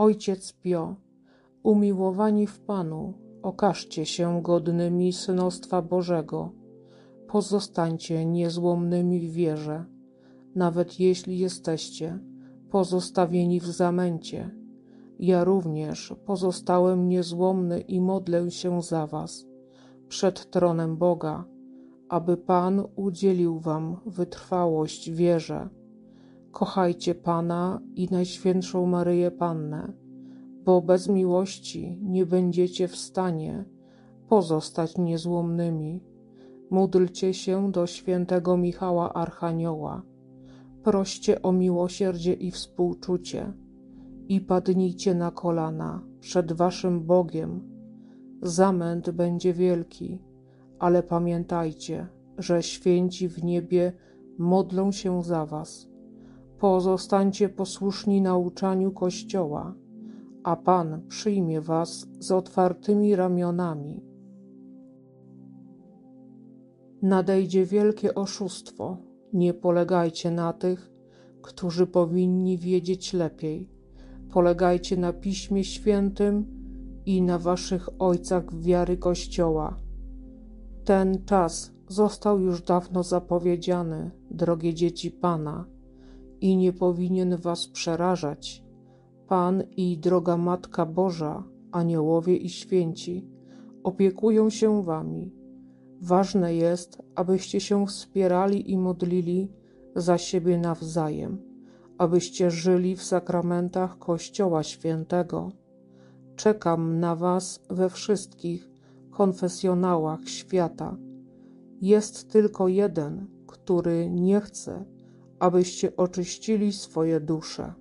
Ojciec Pio, umiłowani w Panu, okażcie się godnymi synostwa Bożego. Pozostańcie niezłomnymi w wierze, nawet jeśli jesteście pozostawieni w zamęcie. Ja również pozostałem niezłomny i modlę się za Was przed tronem Boga, aby Pan udzielił Wam wytrwałość wierze. Kochajcie Pana i Najświętszą Maryję Pannę, bo bez miłości nie będziecie w stanie pozostać niezłomnymi. Módlcie się do świętego Michała Archanioła. Proście o miłosierdzie i współczucie i padnijcie na kolana przed Waszym Bogiem. Zamęt będzie wielki, ale pamiętajcie, że święci w niebie modlą się za Was. Pozostańcie posłuszni nauczaniu Kościoła, a Pan przyjmie Was z otwartymi ramionami. Nadejdzie wielkie oszustwo. Nie polegajcie na tych, którzy powinni wiedzieć lepiej. Polegajcie na Piśmie Świętym i na Waszych ojcach wiary Kościoła. Ten czas został już dawno zapowiedziany, drogie dzieci Pana, i nie powinien Was przerażać. Pan i droga Matka Boża, aniołowie i święci, opiekują się Wami. Ważne jest, abyście się wspierali i modlili za siebie nawzajem, abyście żyli w sakramentach Kościoła Świętego. Czekam na Was we wszystkich konfesjonałach świata. Jest tylko jeden, który nie chce, abyście oczyścili swoje dusze.